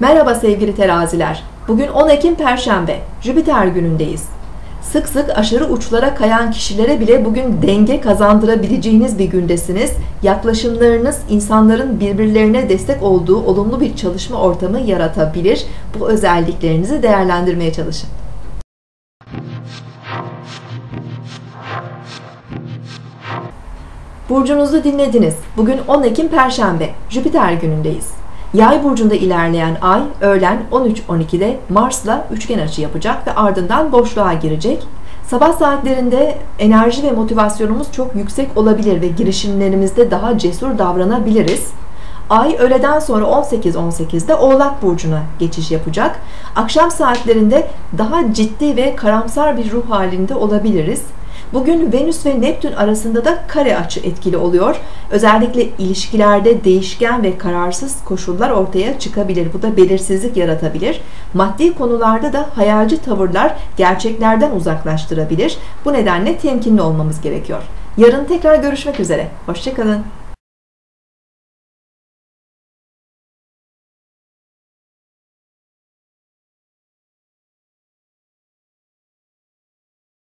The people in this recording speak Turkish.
Merhaba sevgili teraziler. Bugün 10 Ekim Perşembe. Jüpiter günündeyiz. Sık sık aşırı uçlara kayan kişilere bile bugün denge kazandırabileceğiniz bir gündesiniz. Yaklaşımlarınız insanların birbirlerine destek olduğu olumlu bir çalışma ortamı yaratabilir. Bu özelliklerinizi değerlendirmeye çalışın. Burcunuzu dinlediniz. Bugün 10 Ekim Perşembe. Jüpiter günündeyiz. Yay burcunda ilerleyen ay öğlen 13.12'de Mars'la üçgen açı yapacak ve ardından boşluğa girecek. Sabah saatlerinde enerji ve motivasyonumuz çok yüksek olabilir ve girişimlerimizde daha cesur davranabiliriz. Ay öğleden sonra 18.18'de Oğlak Burcu'na geçiş yapacak. Akşam saatlerinde daha ciddi ve karamsar bir ruh halinde olabiliriz. Bugün Venüs ve Neptün arasında da kare açı etkili oluyor. Özellikle ilişkilerde değişken ve kararsız koşullar ortaya çıkabilir. Bu da belirsizlik yaratabilir. Maddi konularda da hayalci tavırlar gerçeklerden uzaklaştırabilir. Bu nedenle temkinli olmamız gerekiyor. Yarın tekrar görüşmek üzere. Hoşçakalın.